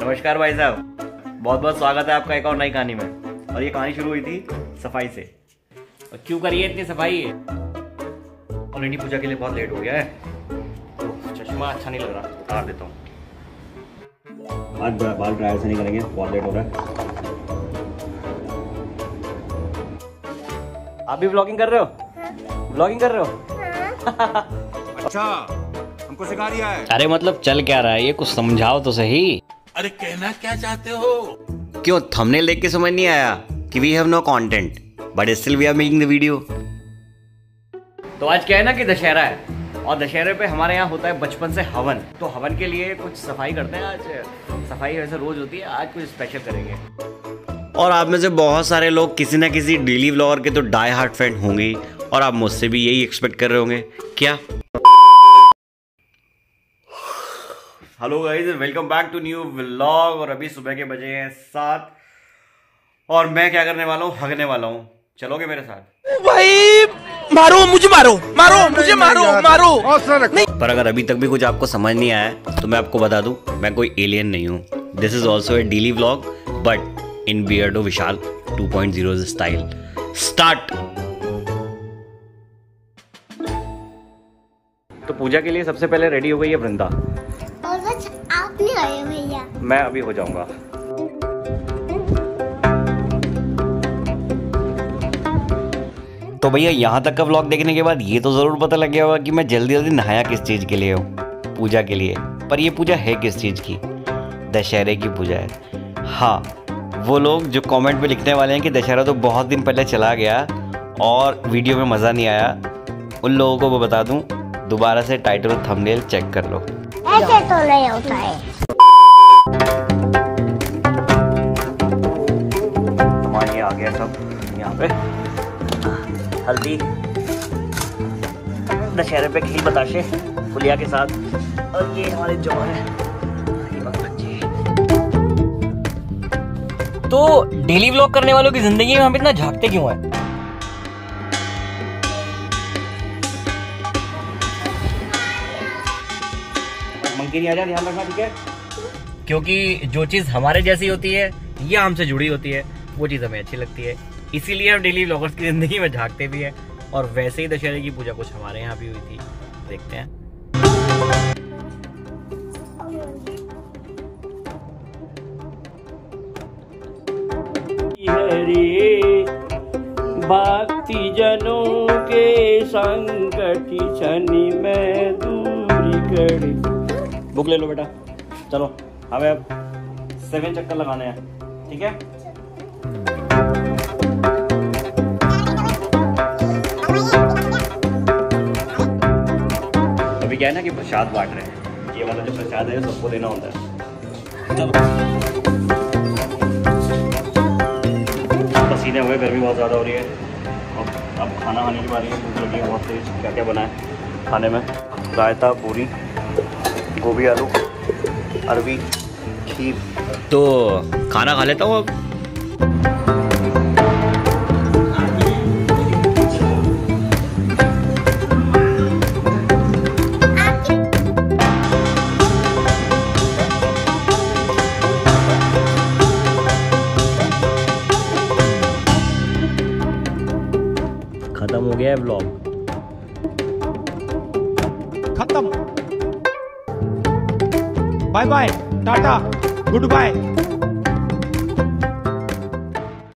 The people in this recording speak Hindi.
नमस्कार भाई साहब। बहुत बहुत स्वागत है आपका एक और नई कहानी में। और ये कहानी शुरू हुई थी सफ़ाई से। और क्यों करिए इतनी सफ़ाई? ऑलरेडी पूजा के लिए बहुत लेट हो गया है। तो चश्मा अच्छा नहीं लग रहा उतार देता हूँ। आज बाल ड्राई से नहीं करेंगे बहुत लेट हो रहा है। आप भी ब्लॉगिंग कर रहे हो? ब्लॉगिंग कर रहे हो? अच्छा हमको सिखा रिया है। अरे मतलब चल क्या रहा है ये कुछ समझाओ तो सही। अरे कहना क्या चाहते हो? क्यों थंबनेल देख के समझ नहीं आया कि we have no content but still we are making the video तो आज क्या है ना कि दशहरा है और दशहरे पे हमारे यहाँ होता है बचपन से हवन। तो हवन के लिए कुछ सफ़ाई करते हैं आज। सफ़ाई वैसे रोज होती है आज कुछ स्पेशल करेंगे। और आप में से बहुत सारे लोग किसी ना किसी डेली व्लॉगर के तो डाई हार्ट फ़ैन होंगे और आप मुझसे भी यही एक्सपेक्ट कर रहे होंगे। क्या? Hello guys welcome back to new vlog और अभी सुबह के बजे हैं सात और मैं क्या करने वाला हूँ? हगने वाला हूँ। चलोगे मेरे साथ? भाई मारो मुझे मारो मारो मुझे मारो मारो। पर अगर अभी तक भी कुछ आपको समझ नहीं आया है, तो मैं आपको बता दूँ मैं कोई एलियन नहीं हूँ। This is also a daily vlog but in Beardo Vishal 2.0 style start तो पूजा के लिए सबसे पहले रेडी हो गई है वृंदा। और बस आप नहीं आए भैया। मैं अभी हो जाऊँगा। तो भैया यहाँ तक का व्लॉग देखने के बाद ये तो ज़रूर पता लग गया होगा कि मैं जल्दी जल्दी नहाया किस चीज़ के लिए हूँ पूजा के लिए। पर ये पूजा है किस चीज़ की? दशहरे की पूजा है। हाँ वो लोग जो कमेंट में लिखने वाले हैं कि दशहरा तो बहुत दिन पहले चला गया और वीडियो में मज़ा नहीं आया उन लोगों को मैं बता दूँ दोबारा से टाइटल और थंबनेल चेक कर लो। ऐसे तो नहीं होता है। आ गया सब यहाँ पे। हल्दी। दशहरे पे खिली बताशे फुलिया के साथ। और ये हमारे जो है। तो डेली व्लॉग करने वालों की ज़िंदगी में हम इतना झांकते क्यों हैं? ध्यान रखना, ठीक है? क्योंकि जो चीज़ हमारे जैसी होती है, या हमसे जुड़ी होती है, वो चीज़ हमें अच्छी लगती है। इसीलिए हम डेली व्लॉगर्स की ज़िंदगी में झांकते भी हैं और वैसे ही दशहरे की पूजा कुछ हमारे यहाँ भी हुई थी। देखते हैं। हरे भक्ति जनों के संकट शनि में दूरी करे। बुक ले लो बेटा। चलो हमें अब सेवन चक्कर लगाने हैं ठीक है? ना कि प्रसाद बांट रहे हैं। ये वाला जो प्रसाद है सबको देना होता है। पसीने हुए गर्मी बहुत ज़्यादा हो रही है। अब अब खाना खाने की बारी है भूख लगी है बहुत तेज। क्या क्या बना है खाने में? रायता पूरी गोभी आलू अरबी खीर। तो खाना खा लेता हूँ अब। गया ब्लॉग खत्म. Bye bye tata good bye